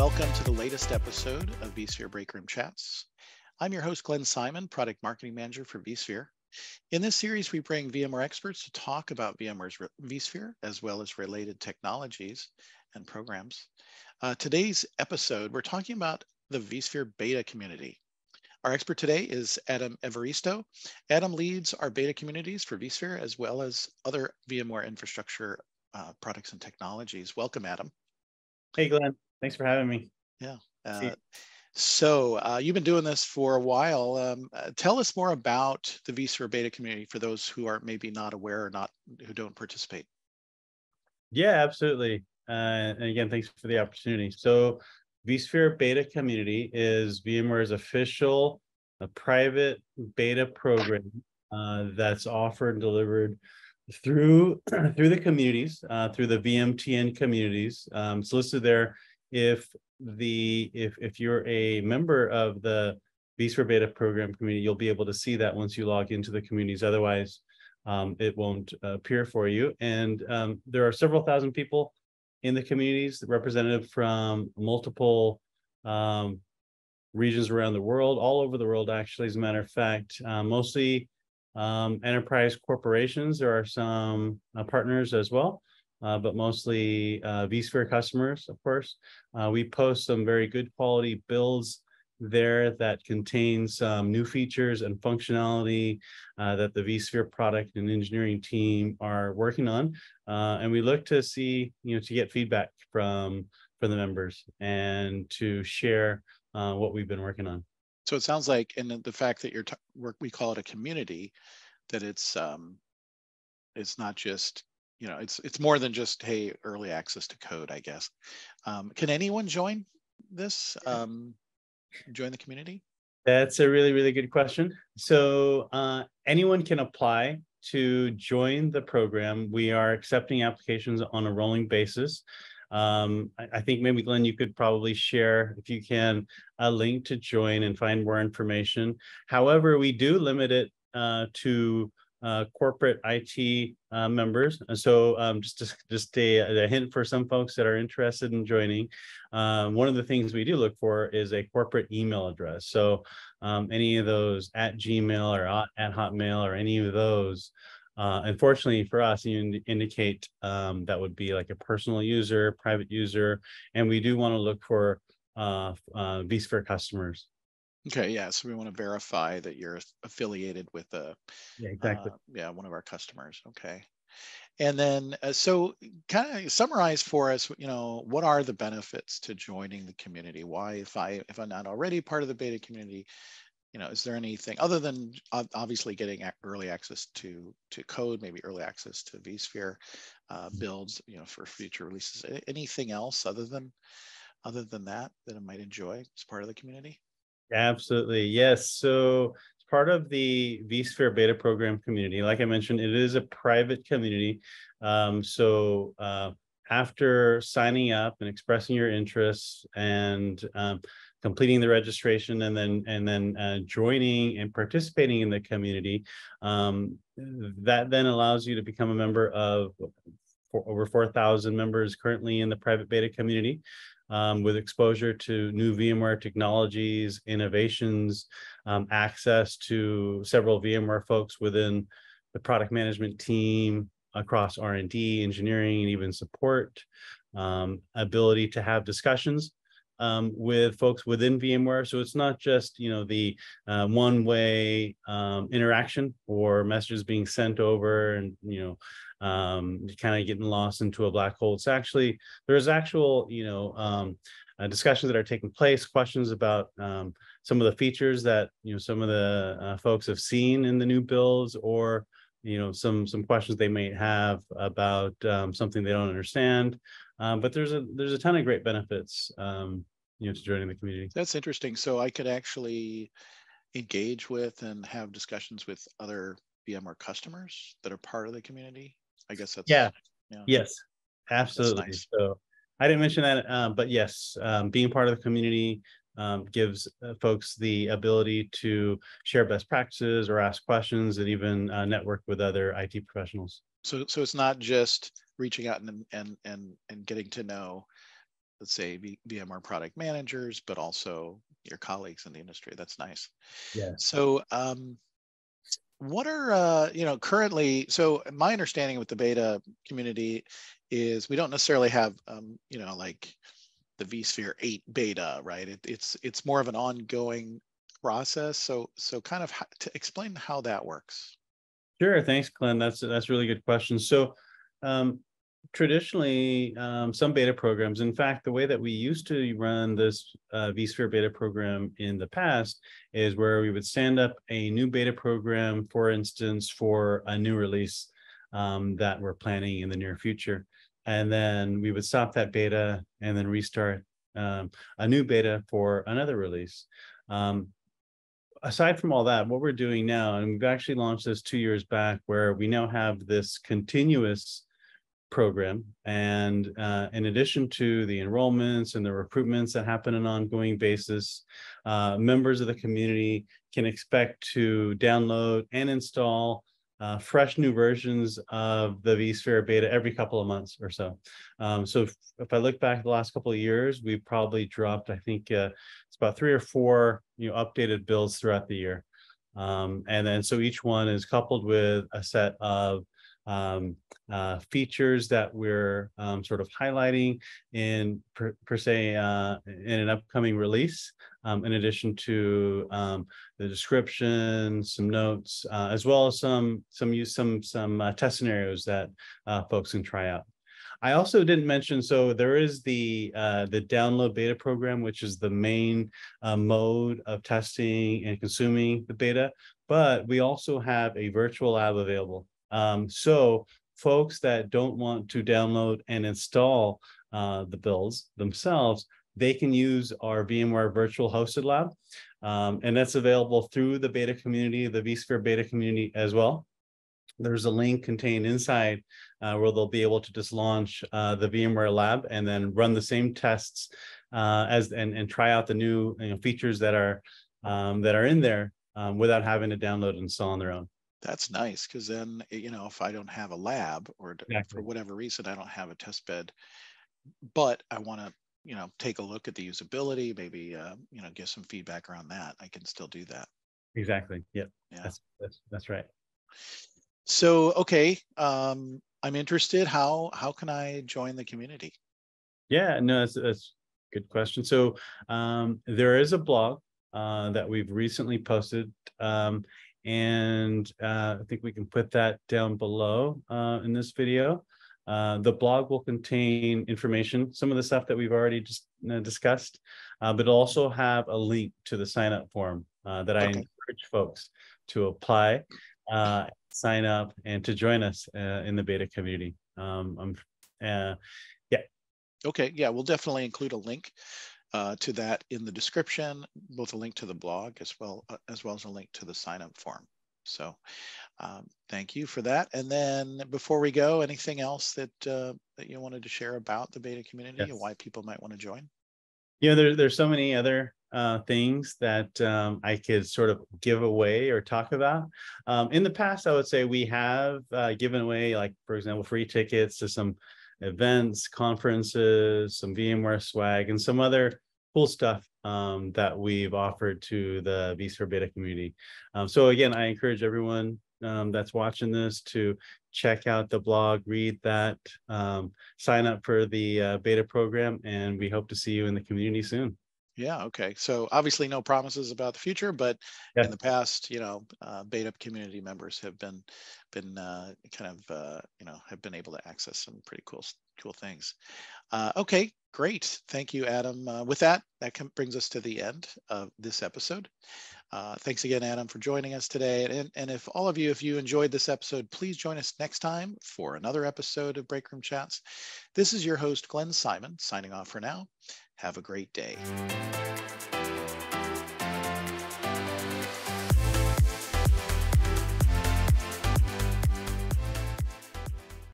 welcome to the latest episode of vSphere Breakroom Chats. I'm your host, Glenn Simon, Product Marketing Manager for vSphere. In this series, we bring VMware experts to talk about VMware's vSphere as well as related technologies and programs. Uh, today's episode, we're talking about the vSphere beta community. Our expert today is Adam Evaristo. Adam leads our beta communities for vSphere as well as other VMware infrastructure uh, products and technologies. Welcome, Adam. Hey, Glenn. Thanks for having me. Yeah. Uh, so uh, you've been doing this for a while. Um, uh, tell us more about the vSphere beta community for those who are maybe not aware or not who don't participate. Yeah, absolutely. Uh, and again, thanks for the opportunity. So vSphere beta community is VMware's official a private beta program uh, that's offered and delivered through through the communities, uh, through the VMTN communities. Um, it's listed there. If the if if you're a member of the vSphere beta program community, you'll be able to see that once you log into the communities. Otherwise, um, it won't appear for you. And um, there are several thousand people in the communities, representative from multiple um, regions around the world, all over the world, actually, as a matter of fact, uh, mostly um, enterprise corporations. There are some uh, partners as well, uh, but mostly uh, vSphere customers, of course. Uh, we post some very good quality builds there that contain some new features and functionality uh, that the vSphere product and engineering team are working on. Uh, and we look to see, you know, to get feedback from, from the members and to share uh, what we've been working on. So it sounds like, and the fact that you're, work, we call it a community, that it's, um, it's not just you know it's it's more than just hey early access to code i guess um, can anyone join this um, join the community? That's a really, really good question. So uh, anyone can apply to join the program. We are accepting applications on a rolling basis. Um, I, I, think maybe Glenn, you could probably share, if you can, a link to join and find more information. However, we do limit it uh, to uh, corporate IT uh, members. And so um, just, just, just a, a, hint for some folks that are interested in joining. Um, one of the things we do look for is a corporate email address. So um, any of those at Gmail or at Hotmail or any of those, uh, unfortunately for us, you indicate um, that would be like a personal user, private user, and we do want to look for uh, uh, customers. Okay, yeah. So we want to verify that you're affiliated with a yeah exactly uh, yeah one of our customers. Okay, and then uh, so kind of summarize for us. You know, what are the benefits to joining the community? Why, if I if I'm not already part of the beta community, you know, is there anything other than obviously getting early access to to code, maybe early access to vSphere uh, mm-hmm. builds, you know, for future releases? Anything else other than other than that that I might enjoy as part of the community? Absolutely. Yes. So it's part of the vSphere beta program community. Like I mentioned, it is a private community. Um, so uh, after signing up and expressing your interests and um, completing the registration and then and then uh, joining and participating in the community, um, that then allows you to become a member of for over 4,000 members currently in the private beta community um, with exposure to new VMware technologies, innovations, um, access to several VMware folks within the product management team across R&D, engineering, and even support, um, ability to have discussions um, with folks within VMware. So it's not just you know the uh, one-way um, interaction or messages being sent over and you know um, kind of getting lost into a black hole. It's actually there's actual you know um, uh, discussions that are taking place, questions about um, some of the features that you know some of the uh, folks have seen in the new builds, or you know some some questions they may have about um, something they don't understand. Um, but there's a there's a ton of great benefits um, you know to joining the community. That's interesting. So I could actually engage with and have discussions with other VMware customers that are part of the community I guess that's yeah. yeah. Yes, absolutely. Nice. So I didn't mention that, um, but yes, um, being part of the community um, gives uh, folks the ability to share best practices or ask questions and even uh, network with other IT professionals. So, so it's not just reaching out and and and and getting to know let's say v- VMware product managers, but also your colleagues in the industry. That's nice. Yeah. So, um, what are uh, you know currently? So my understanding with the beta community is we don't necessarily have um, you know like the vSphere 8 beta, right? It, it's it's more of an ongoing process. So so kind of to explain how that works. Sure, thanks, Glenn. That's that's a really good question. So um, traditionally, um, some beta programs, in fact, the way that we used to run this uh, vSphere beta program in the past is where we would stand up a new beta program, for instance, for a new release um, that we're planning in the near future. And then we would stop that beta and then restart um, a new beta for another release. Um, aside from all that, what we're doing now, and we've actually launched this two years back, where we now have this continuous program. And uh, in addition to the enrollments and the recruitments that happen on an ongoing basis, uh, members of the community can expect to download and install uh, fresh new versions of the vSphere beta every couple of months or so. Um, so if, if, I look back the last couple of years, we've probably dropped, I think uh, it's about three or four you know, updated builds throughout the year. Um, and then so each one is coupled with a set of um, uh, features that we're um, sort of highlighting in per, per se uh, in an upcoming release, um, in addition to um, the description, some notes, uh, as well as some some use some some uh, test scenarios that uh, folks can try out. I also didn't mention, so there is the uh, the download beta program, which is the main uh, mode of testing and consuming the beta, but we also have a virtual lab available. Um, so folks that don't want to download and install uh, the builds themselves, they can use our VMware Virtual Hosted Lab. Um, and that's available through the beta community, the vSphere beta community as well. There's a link contained inside uh, where they'll be able to just launch uh, the VMware lab and then run the same tests uh, as and, and try out the new you know, features that are um, that are in there um, without having to download and install on their own that's nice because then eh, you know if i don't have a lab or exactly. for whatever reason i don't have a test bed but i want to you know take a look at the usability maybe uh, you know give some feedback around that i can still do that. Exactly yep yeah. that's that's, that's right. So okay um i'm interested how how can i join the community? Yeah no that's, that's good question. So um there is a blog uh, that we've recently posted um, and uh, I think we can put that down below uh, in this video. Uh, the blog will contain information, some of the stuff that we've already just uh, discussed, uh, but also have a link to the sign up form uh, that I okay. encourage folks to apply, sign up, and to join us in the beta community. Um, yeah. Okay, yeah, we'll definitely include a link uh, to that in the description, both a link to the blog as well uh, as well as a link to the sign up form. So um, thank you for that. And then before we go, anything else that uh, that you wanted to share about the beta community yes. and why people might want to join? Yeah, there, there's so many other uh, things that um, I could sort of give away or talk about. Um, in the past, I would say we have uh, given away, like for example, free tickets to some events, conferences, some VMware swag, and some other cool stuff um, that we've offered to the vSphere beta community. Um, so again, I encourage everyone um, that's watching this to check out the blog, read that, um, sign up for the uh, beta program, and we hope to see you in the community soon. Yeah. Okay. So obviously, no promises about the future, but yeah. in the past, you know, uh, beta community members have been been uh, kind of uh, you know have been able to access some pretty cool cool things. Uh, okay. Great. Thank you, Adam. Uh, with that, that brings us to the end of this episode. Uh, thanks again, Adam, for joining us today. And, and if all of you, if you enjoyed this episode, please join us next time for another episode of Breakroom Chats. This is your host, Glenn Simon, signing off for now. Have a great day.